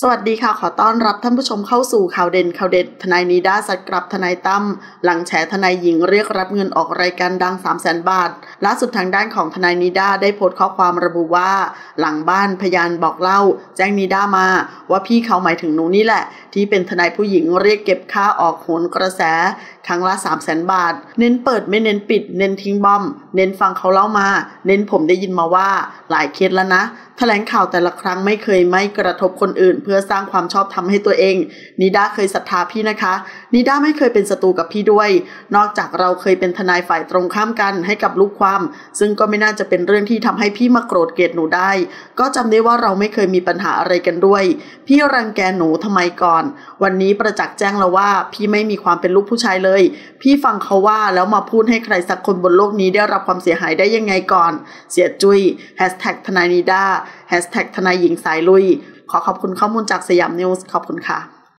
สวัสดีค่ะ ขอต้อนรับท่านผู้ชมเข้าสู่ข่าวเด่นข่าวเด็ด ทนายนีดาสัดกลับทนายตั้มหลังแฉทนายหญิงเรียกรับเงินออกรายการดัง 3 0 0แสนบาทล่าสุดทางด้านของทนายนีดาได้โพสต์ข้อความระบุว่า หลังบ้านพยานบอกเล่า แจ้งนีดามาว่าพี่เขาหมายถึงหนูนี่แหละ ที่เป็นทนายผู้หญิงเรียกเก็บค่าออกโหนกระแส ครั้งละ3 0 0แสนบาท เน้นเปิดไม่เน้นปิด เน้นทิ้งบอม เน้นฟังเขาเล่ามา เน้นผมได้ยินมาว่าหลายเคสแล้วนะ แถลงข่าวแต่ละครั้งไม่เคยไม่กระทบคนอื่นเพื่อสร้างความชอบธรรมให้ตัวเอง นิด้าเคยศรัทธาพี่นะคะ นิด้าไม่เคยเป็นศัตรูกับพี่ด้วย นอกจากเราเคยเป็นทนายฝ่ายตรงข้ามกันให้กับลูกความ ซึ่งก็ไม่น่าจะเป็นเรื่องที่ทำให้พี่มาโกรธเกลียดหนูได้ ก็จำได้ว่าเราไม่เคยมีปัญหาอะไรกันด้วย พี่รังแกหนูทำไมก่อน วันนี้ประจักษ์แจ้งแล้วว่า พี่ไม่มีความเป็นลูกผู้ชายเลย พี่ฟังเขาว่าแล้วมาพูดให้ใครสักคนบนโลกนี้ได้รับความเสียหายได้ยังไงก่อน เสียจุย้ยแฮชแท็กทนายนิด้าแฮชแท็กทนายหญิงสายลุย ขอขอบคุณข้อมูลจากสยามนิวส์ขอบคุณค่ะ